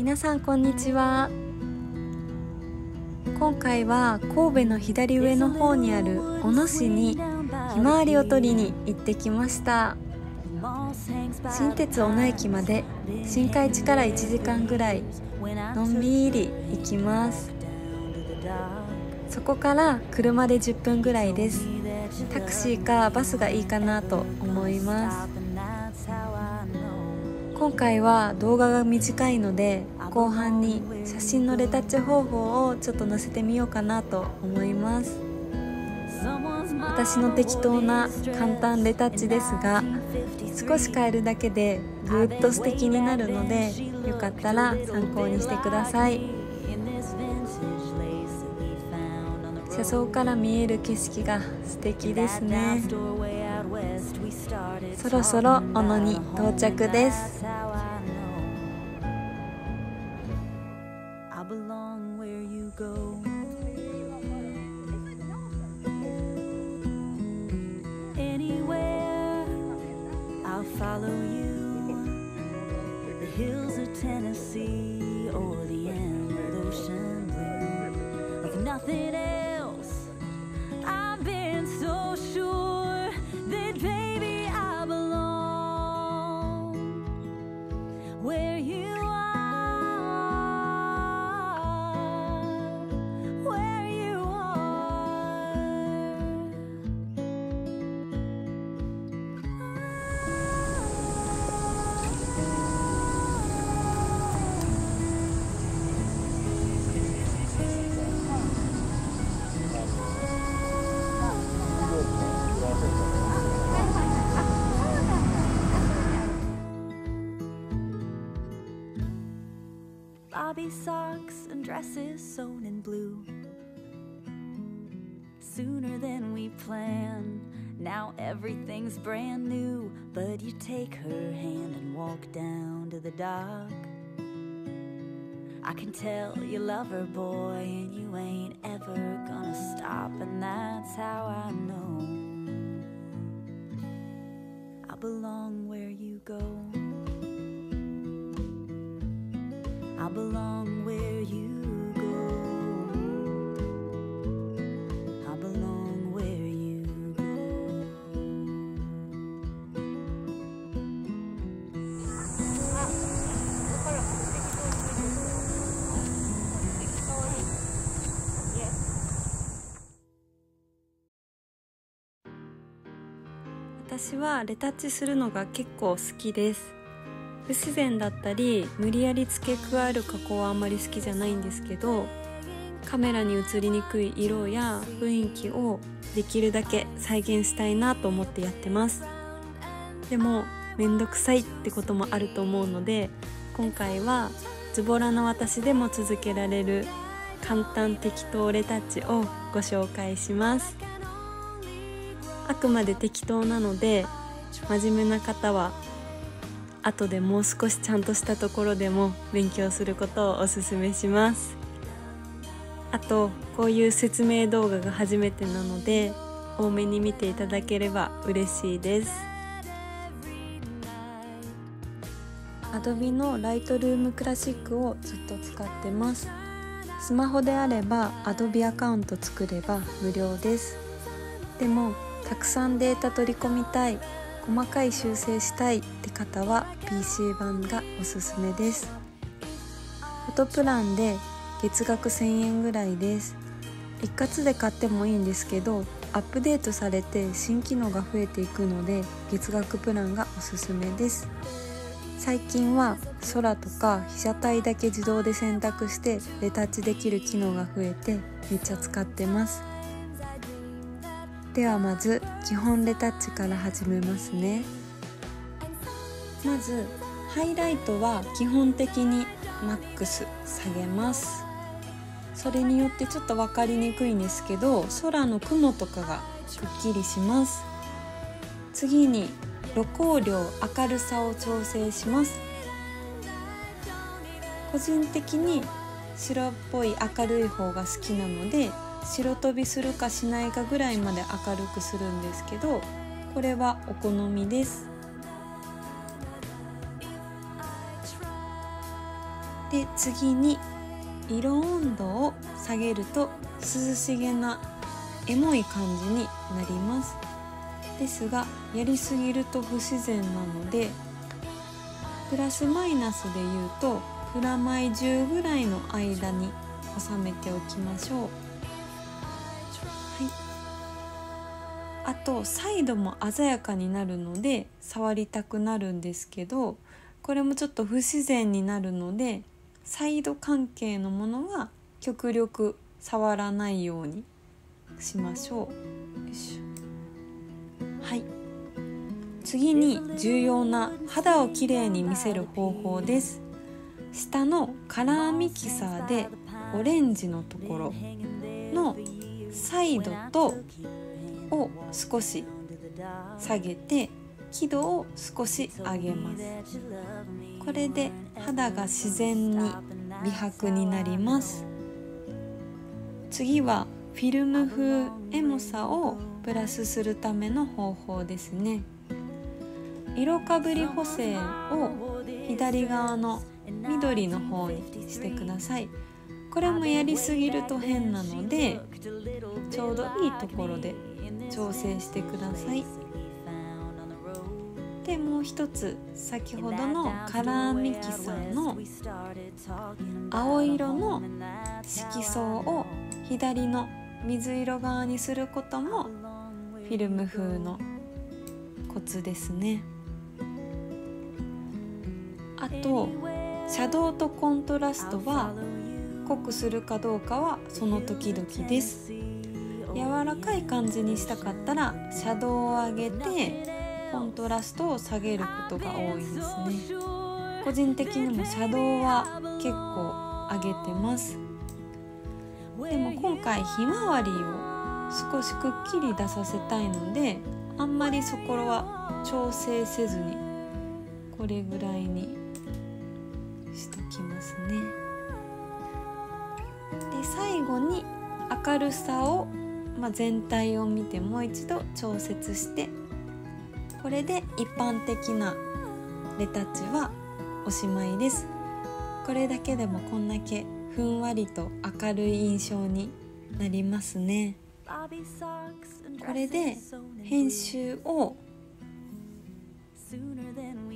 皆さんこんにちは。今回は神戸の左上の方にある小野市にひまわりを取りに行ってきました。新鉄小野駅まで新海地から1時間ぐらいのんびり行きます。そこから車で10分ぐらいです。タクシーかバスがいいかなと思います。今回は動画が短いので後半に写真のレタッチ方法をちょっと載せてみようかなと思います。私の適当な簡単レタッチですが少し変えるだけでぐっと素敵になるのでよかったら参考にしてください。車窓から見える景色が素敵ですね。そろそろ小野に到着です Tennessee or the emerald ocean blue of nothing else Socks and dresses sewn in blue. Sooner than we planned, now everything's brand new. But you take her hand and walk down to the dock. I can tell you love her, boy, and you ain't ever gonna stop, and that's how I know 私はレタッチするのが結構好きです。不自然だったり無理やり付け加える加工はあんまり好きじゃないんですけどカメラに映りにくい色や雰囲気をできるだけ再現したいなと思ってやってます。でもめんどくさいってこともあると思うので今回はズボラの私でも続けられる簡単適当レタッチをご紹介します。あくまで適当なので真面目な方は後でもう少しちゃんとしたところでも勉強することをおすすめします。あとこういう説明動画が初めてなので多めに見ていただければ嬉しいです。Adobe の Lightroom Classic をずっと使ってます。スマホであれば Adobe アカウント作れば無料です。でもたくさんデータ取り込みたい細かい修正したいって方は PC 版がおすすめです。フォトプランで月額1000円ぐらいです。一括で買ってもいいんですけどアップデートされて新機能が増えていくので月額プランがおすすめです。最近は空とか被写体だけ自動で選択してレタッチできる機能が増えてめっちゃ使ってます。ではまず基本レタッチから始めますね。まずハイライトは基本的にマックス下げます。それによってちょっと分かりにくいんですけど空の雲とかがくっきりします。次に露光量明るさを調整します。個人的に白っぽい明るい方が好きなので白飛びするかしないかぐらいまで明るくするんですけどこれはお好みです。で次に色温度を下げると涼しげなエモい感じになります。ですがやりすぎると不自然なのでプラスマイナスで言うとプラマイ10ぐらいの間に収めておきましょう、あとサイドも鮮やかになるので触りたくなるんですけどこれもちょっと不自然になるのでサイド関係のものは極力触らないようにしましょう。はい。次に重要な肌をきれいに見せる方法です。下のカラーミキサーでオレンジのところのサイドとを少し下げて輝度を少し上げます。これで肌が自然に美白になります。次はフィルム風エモさをプラスするための方法ですね。色かぶり補正を左側の緑の方にしてください。これもやりすぎると変なのでちょうどいいところで調整してください。でもう一つ先ほどのカラーミキサーの青色の色相を左の水色側にすることもフィルム風のコツですね。あとシャドウとコントラストは濃くするかどうかはその時々です。柔らかい感じにしたかったらシャドウを上げてコントラストを下げることが多いですね。個人的にもシャドウは結構上げてます。でも今回ひまわりを少しくっきり出させたいのであんまりそこは調整せずにこれぐらいにしときますね。で最後に明るさを、まあ、全体を見てもう一度調節してこれで一般的なレタッチはおしまいです。これだけでもこんだけふんわりと明るい印象になりますね。これで編集を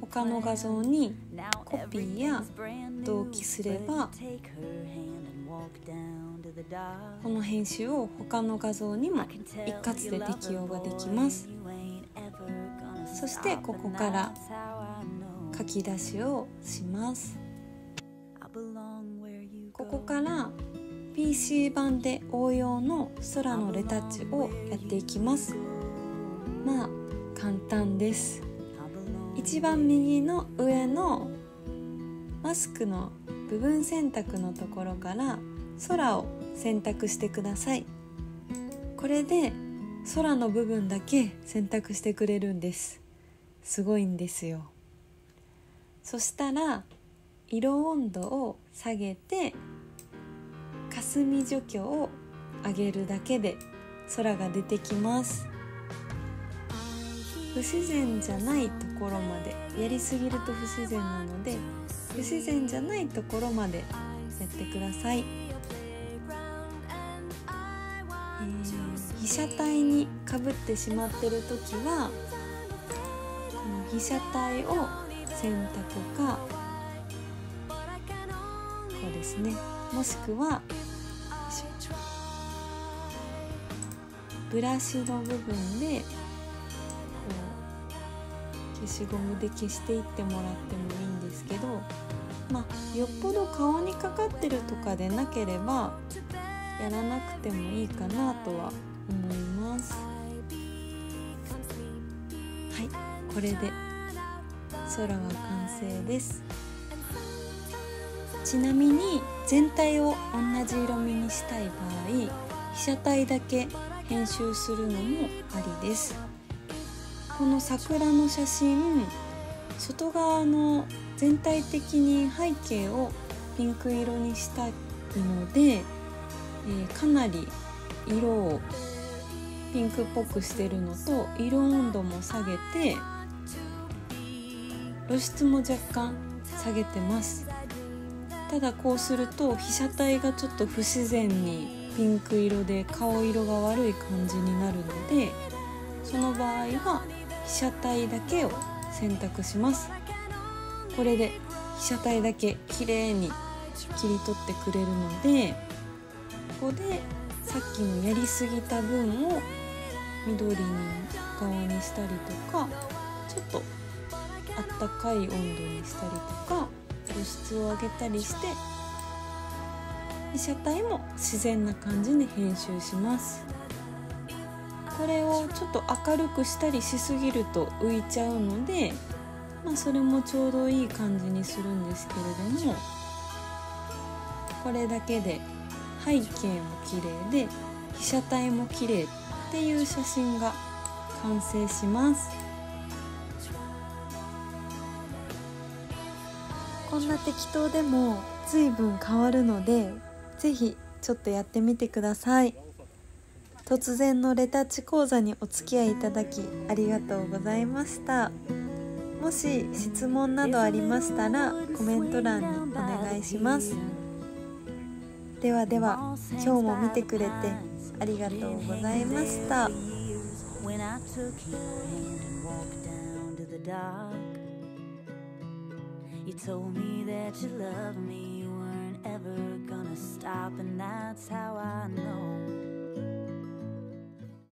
他の画像にコピーや同期すればこの編集を他の画像にも一括で適用ができます。そしてここから書き出しをします。ここから PC 版で応用の空のレタッチをやっていきます。まあ簡単です。一番右の上のマスクの部分選択のところから空を選択してください。これで空の部分だけ選択してくれるんです。すごいんですよ。そしたら色温度を下げて霞除去を上げるだけで空が出てきます。不自然じゃないところまでやりすぎると不自然なので不自然じゃないところまでやってください、ー、被写体にかぶってしまってる時はこの被写体を選択かこうですね。もしくはブラシの部分でこう消しゴムで消していってもらってもいいんですけどまあよっぽど顔にかかってるとかでなければやらなくてもいいかなとは思います。はいこれで空は完成です。ちなみに全体を同じ色味にしたい場合被写体だけ編集するのもありです。この桜の写真外側の全体的に背景をピンク色にしたいので、えー、かなり色をピンクっぽくしてるのと色温度も下げて露出も若干下げてます。ただこうすると被写体がちょっと不自然にピンク色で顔色が悪い感じになるのでその場合は被写体だけを選択します。これで被写体だけ綺麗に切り取ってくれるのでここでさっきのやりすぎた分を緑に側にしたりとかちょっとあったかい温度にしたりとか露出を上げたりして被写体も自然な感じに編集します。これをちょっと明るくしたりしすぎると浮いちゃうので、まあ、それもちょうどいい感じにするんですけれどもこれだけで背景も綺麗で被写体も綺麗っていう写真が完成します。こんな適当でも随分変わるので是非ちょっとやってみてください。突然のレタッチ講座にお付き合いいただきありがとうございました。もし質問などありましたらコメント欄にお願いします。ではでは今日も見てくれてありがとうございました When I took your hand and walked down to the dock, you told me that you loved me, you weren't ever gonna stop, and that's how I know